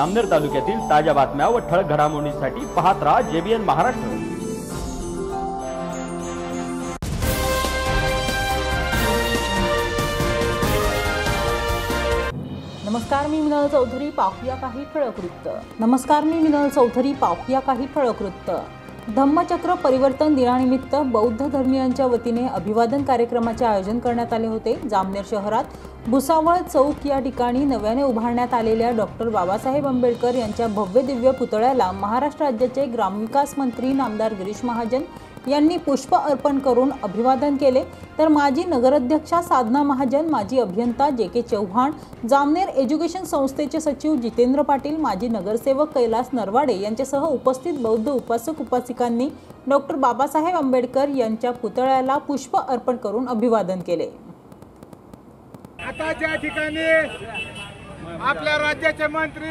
अमनेर तालुक्यातील ताज्या बातम्या व ठळक घडामोडींसाठी पाहत राहा जेबीएन महाराष्ट्र. नमस्कार मी मिनल चौधरी पाहूया काही ठळक वृत्त. नमस्कार मी मिनल चौधरी पाहूया काही ठळक वृत्त. धम्मचक्र परिवर्तन दिनानिमित्त बौद्ध धर्मीयांच्या वतीने अभिवादन कार्यक्रमाचे आयोजन करण्यात आले होते. जामनेर शहरात भुसावळ चौक या ठिकाणी नव्याने उभारण्यात आलेल्या डॉक्टर बाबासाहेब आंबेडकर यांच्या भव्य दिव्य पुतळ्याला महाराष्ट्र राज्याचे ग्रामविकास मंत्री नामदार गिरीश महाजन यांनी पुष्प अर्पण करून अभिवादन केले. तर माजी नगराध्यक्षा साधना महाजन माजी अभियंता जे के चव्हाण जामनेर एज्युकेशन संस्थेचे सचिव जितेंद्र पाटील माजी नगरसेवक कैलास नरवाडे यांच्यासह उपस्थित बौद्ध उपासक उपासिकांनी डॉक्टर बाबासाहेब आंबेडकर यांच्या पुतळ्याला पुष्प अर्पण करून अभिवादन केले. आता ज्या ठिकाणी आपल्या राज्याचे मंत्री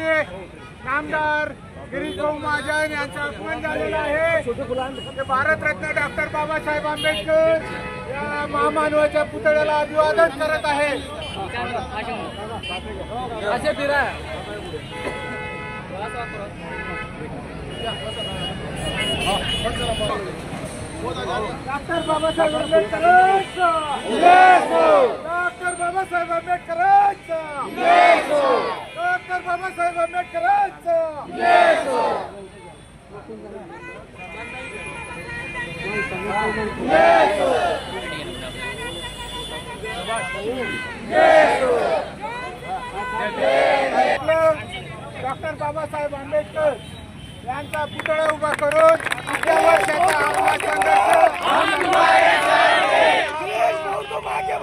नामदार गिरीश भाऊ महाजन यांचं आगमन झालेलं आहे. भारतरत्न डॉक्टर बाबासाहेब आंबेडकर या महामानवाच्या पुतळ्याला अभिवादन करत आहे. असे फिरा. डॉक्टर बाबासाहेब आंबेडकरांचा डॉक्टर बाबासाहेब आंबेडकरांचा. डॉक्टर बाबासाहेब आंबेडकरांचा. डॉक्टर बाबासाहेब आंबेडकर यांचा पुतळा उभा करून आपल्या वर्षाचा आपला संघर्ष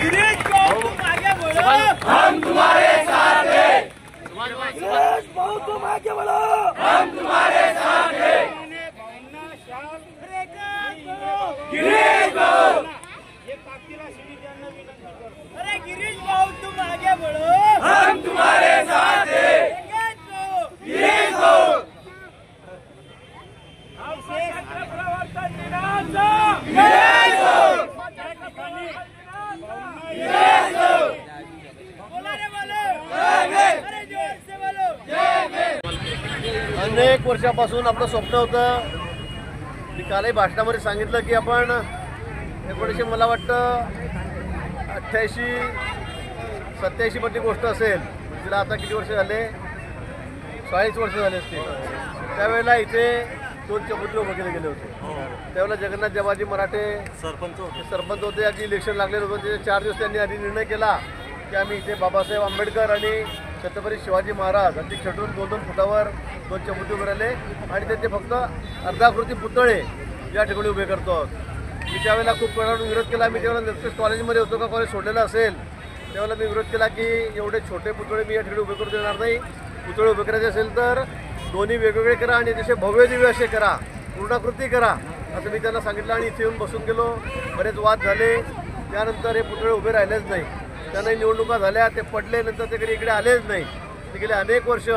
गिरीश भाऊ तुम आगे बढ़ो हम तुम्हारे साथ हैं गिरीश भाऊ तुम आगे बढ़ो हम तुम्हारे साथ हैं गिरीश भाऊ ये ताकतीला शिडी त्यांना विनंती करतो अरे गिरीश भाऊ तुम आगे बढ़ो हम तुम्हारे साथ हैं गिरीश भाऊ प्रवर्तन दिनाचा गिरीश भाऊ अनेक वर्षापासून आपलं स्वप्न होतं. मी कालही भाषणामध्ये सांगितलं की आपण एकोणीसशे मला वाटतं अठ्ठ्याऐंशी सत्याऐंशी मधली गोष्ट असेल तिला आता किती वर्ष झाले? चाळीस वर्ष झाले असतील. त्यावेळेला इथे दोन उभे केले गेले होते. त्यावेळेला जगन्नाथ जवाजी मराठे सरपंच होते. सरपंच होते. आधी इलेक्शन लागलेलं होतं. त्याचे चार दिवस त्यांनी आधी निर्णय केला की आम्ही इथे बाबासाहेब आंबेडकर आणि छत्रपती शिवाजी महाराज यांची छटून दोन दोन फुटावर दोन मृत्यू राहिले. आणि त्याचे फक्त अर्धाकृती पुतळे या ठिकाणी उभे करतो. मी त्यावेळेला खूप वेळानं विरोध केला. मी त्यावेळेला नुकतेच कॉलेजमध्ये होतो का कॉलेज सोडलेलं असेल त्यावेळेला मी विरोध केला की एवढे छोटे पुतळे मी या ठिकाणी उभे करू देणार नाही. पुतळे उभे करायचे असेल तर दोन्ही वेगवेगळे करा आणि जसे भव्य दिव्य असे करा. पूर्णाकृती करा असं मी त्यांना सांगितलं आणि इथे येऊन बसून गेलो. बरेच वाद झाले. त्यानंतर हे पुतळे उभे राहिलेच नाही. त्यांना निवडणुका झाल्या ते पडले नंतर ते कधी इकडे आलेच नाही. ते गेले अनेक वर्ष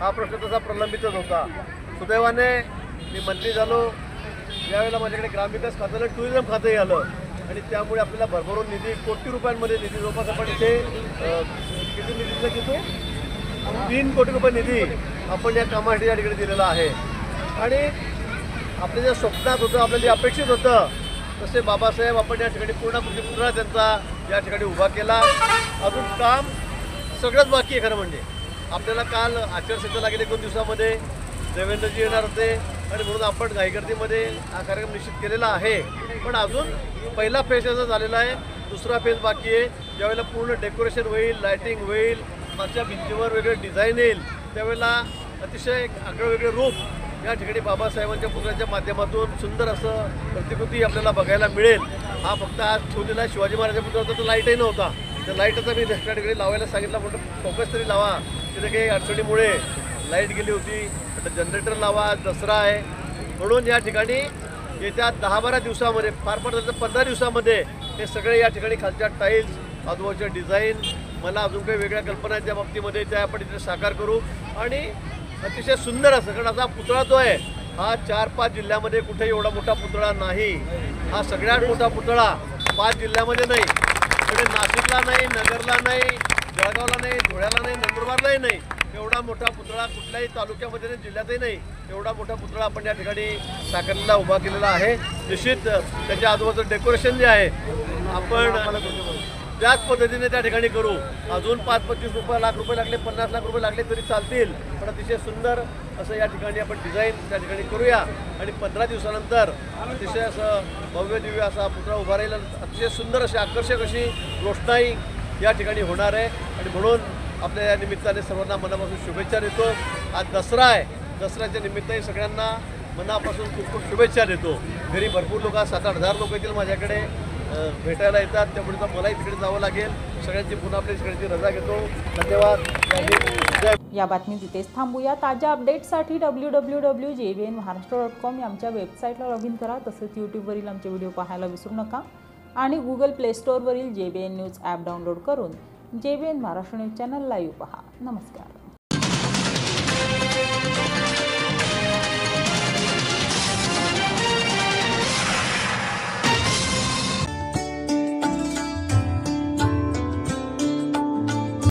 हा प्रश्न तसा प्रलंबितच होता. सुदैवाने मी मंत्री झालो. यावेळेला माझ्याकडे ग्रामविकास खातं टुरिझम खातंही आलं. आणि त्यामुळे आपल्याला भरभरून निधी कोटी रुपयांमध्ये निधी जवळपास आपण इथे किती निधीचा किती तीन कोटी रुपये निधी आपण या कामासाठी या ठिकाणी दिलेला आहे. आणि आपल्या ज्या स्वप्नात होतं आपल्याला जे अपेक्षित होतं तसे बाबासाहेब आपण या ठिकाणी पूर्णाकृती पुन्हा त्यांचा या ठिकाणी उभा केला. अजून काम सगळंच बाकी आहे खरं म्हणजे. आपल्याला काल आचारसंहिता लागेल एक दोन दिवसामध्ये. देवेंद्रजी येणार होते. आणि म्हणून आपण घाईगर्दीमध्ये हा कार्यक्रम निश्चित केलेला आहे. पण अजून पहिला फेज याचा झालेला आहे. दुसरा फेज बाकी आहे. ज्यावेळेला पूर्ण डेकोरेशन होईल लायटिंग होईल मागच्या भिंतीवर वेगळे डिझाईन येईल त्यावेळेला अतिशय आगळं वेगळं रूप या ठिकाणी बाबासाहेबांच्या पुतळ्याच्या माध्यमातून सुंदर असं प्रतिकृती आपल्याला बघायला मिळेल. हा फक्त आज ठेवलेला शिवाजी महाराजांच्या पुतळा होता तो लाईटही नव्हता. त्या लाईटचा मी त्या ठिकाणी लावायला सांगितला. म्हणून फोकस तरी लावा. तिथे काही अडचणीमुळे लाइट गेली होती. आता जनरेटर लावा दसरा आहे. म्हणून या ठिकाणी येत्या दहा बारा दिवसामध्ये फार फार झालं तर पंधरा दिवसामध्ये हे सगळे या ठिकाणी खालच्या टाईल्स आजूबाजूच्या डिझाईन मला अजून काही वेगळ्या कल्पना आहेत त्या बाबतीमध्ये त्या आपण इथे साकार करू. आणि अतिशय सुंदर असं कारण असा पुतळा जो आहे हा चार पाच जिल्ह्यामध्ये कुठे एवढा मोठा पुतळा नाही. हा सगळ्यात मोठा पुतळा पाच जिल्ह्यामध्ये नाही. म्हणजे नाशिकला नाही नगरला नाही जळगावला नाही धुळ्याला नाही नंदुरबारलाही नाही. एवढा मोठा पुतळा कुठल्याही तालुक्यामध्ये नाही जिल्ह्यातही नाही. एवढा मोठा पुतळा आपण या ठिकाणी साखरला उभा केलेला आहे. निश्चित त्याच्या आजूबाजूचं डेकोरेशन जे आहे आपण त्याच पद्धतीने त्या ठिकाणी करू. अजून पाच पंचवीस रुपये लाख रुपये लागले पन्नास लाख रुपये लागले तरी चालतील. पण अतिशय सुंदर असं या ठिकाणी आपण डिझाईन त्या ठिकाणी करूया. आणि पंधरा दिवसानंतर अतिशय असं भव्य दिव्य असा पुतळा उभा राहील. अतिशय सुंदर अशी आकर्षक अशी रोषणाई या ठिकाणी होणार आहे. आणि म्हणून आपल्या या निमित्ताने सर्वांना मनापासून शुभेच्छा देतो. आज दसरा आहे. दसऱ्याच्या निमित्ताने सगळ्यांना मनापासून खूप खूप शुभेच्छा देतो. घरी भरपूर लोक सात आठ हजार लोक येतील माझ्याकडे. भेटायला येतात. त्यामुळे तर मलाही तिकडे जावं लागेल. सगळ्यांची पुन्हा आपल्या सगळ्यांची रजा घेतो. धन्यवाद. या बातमी तिथेच थांबूया. ताज्या अपडेट्ससाठी W W W J B N Maharashtra dot com या आमच्या वेबसाईटला लॉग इन करा. तसेच यूट्यूबवरील आमचे व्हिडिओ पाहायला विसरू नका. आणि Google play स्टोअरवरील J B N news app download करून J B N Maharashtra news channel live पहा. नमस्कार.